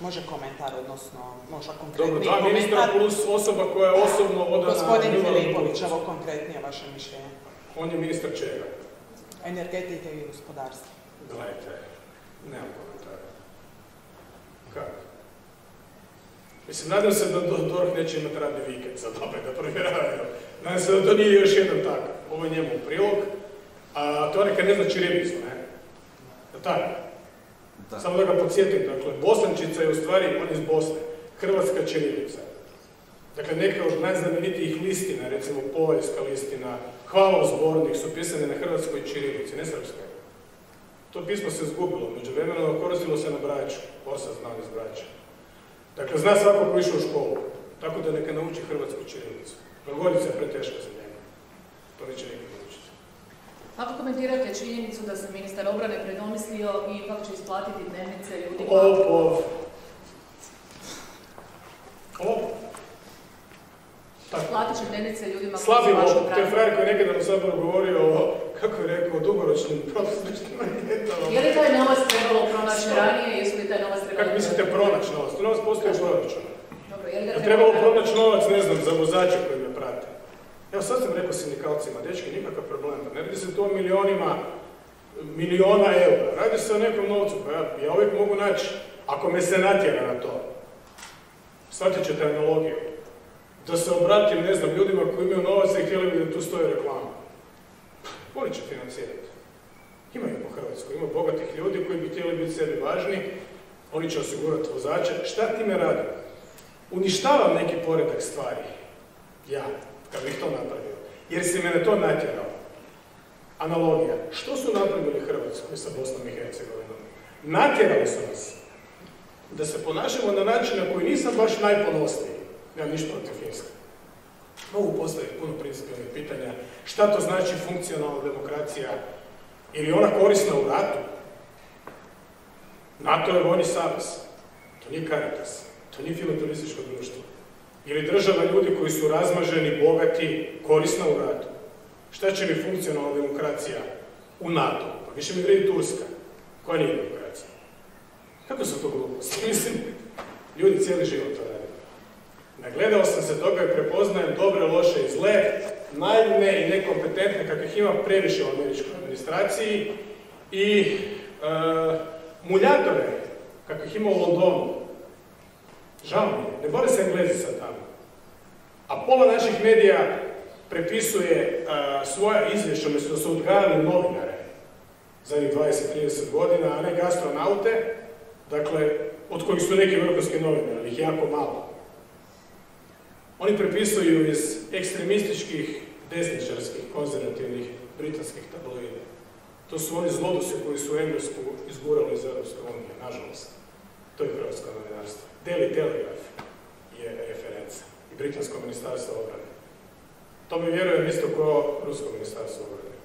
Može komentar, odnosno možda Dobro, konkretniji dva ministra komentar. plus osoba koja je osobno odana Gospodin Filipović, ovo konkretnije vaše mišljenje. On je ministar čega? Energetike i gospodarstva. Gledajte, nemam komentara. Kako? Mislim, nadam se da do- DORH neće imati radni vikend sad opet da provjeravaju. Nadam se da to nije još jedan takav. Ovo je njemu prilog. A to neka ne zna čirilicu, ne? Da tako? Samo da ga podsjetim, dakle, Bosančica je u stvari, on iz Bosne, hrvatska čirilica. Dakle, neke od najznamenitijih listina, recimo poljska listina, hvalozbornik su pisane na hrvatskoj čirilici, ne srpskoj. To pismo se izgubilo, među vremenom koristilo se na braću, Orsa zna iz braća. Dakle, zna svako ko išao u školu, tako da neka nauči hrvatsku čirilicu. Glagoljica je preteška za njega. To neće nikad naučiti. Kako komentirate činjenicu da se ministar obrane predomislio i ipak će isplatiti dnevnice ljudima? Lopov. Lopov. Tako. Platit će dnevnice ljudima koji. To je frajer koji je nekada u Saboru govorio o, kako je rekao, o dugoročnim profesoričkim anketama. Je li taj novac trebalo pronaći ranije, jesu li taj novac trebalo... Kako mislite pronaći novac? To novac postoji u proračunu. Dobro, je li ga Je trebalo trebalo... pronaći novac, ne znam, za vozače koji me prate. Evo sad sam rekao sindikalcima, dečki, nikakav problem. Ne radi se to o milionima, miliona eura. Radi se o nekom novcu, pa ja, uvijek mogu naći, ako me se natjera na to. Shvatit ćete analogiju. Da se obratim, ne znam, ljudima koji imaju novaca i htjeli bi da tu stoji reklama. Oni će financirati. Ima ih po Hrvatskoj, ima bogatih ljudi koji bi htjeli biti sebi važni, oni će osigurati vozače. Šta time radim? Uništavam neki poredak stvari. Ja, kad bih to napravio. Jer si me na to natjerao. Analogija. Što su napravili Hrvatskoj sa Bosnom i Hercegovinom? Natjerali su nas da se ponašamo na način na koji nisam baš najponosniji. Nemam ništa protiv Finske. Mogu postaviti puno principijalnih pitanja. Šta to znači funkcionalna demokracija? Ili ona korisna u ratu? NATO je vojni savez. To nije Caritas. To nije filanturističko društvo. Ili država ljudi koji su razmaženi, bogati, korisna u ratu. Šta će mi funkcionalna demokracija u NATO? Pa više mi vredi Turska. Koja nije demokracija? Kako su to gluposti? Mislim, ljudi cijeli život to rade. Nagledao sam se toga i prepoznajem dobre, loše i zle, naivne i nekompetentne kakvih ima previše u američkoj administraciji i e, muljatore kakvih ima u Londonu. Žao mi je, ne bore se Englezi sad tamo. A pola naših medija prepisuje svoja izvješća, umjesto su odgajali novinare zadnjih 20-30 godina, a ne gastronaute, dakle, od kojih su neki vrhunski novinari, ali ih jako malo. Oni prepisuju iz ekstremističkih, desničarskih, konzervativnih, britanskih tabloida. To su oni zlodusi koji su Englesku izgurali iz Europske unije, nažalost. To je hrvatsko novinarstvo. Daily Telegraph je referenca i britansko ministarstvo obrane. To mi vjerujem isto kao rusko ministarstvo obrane.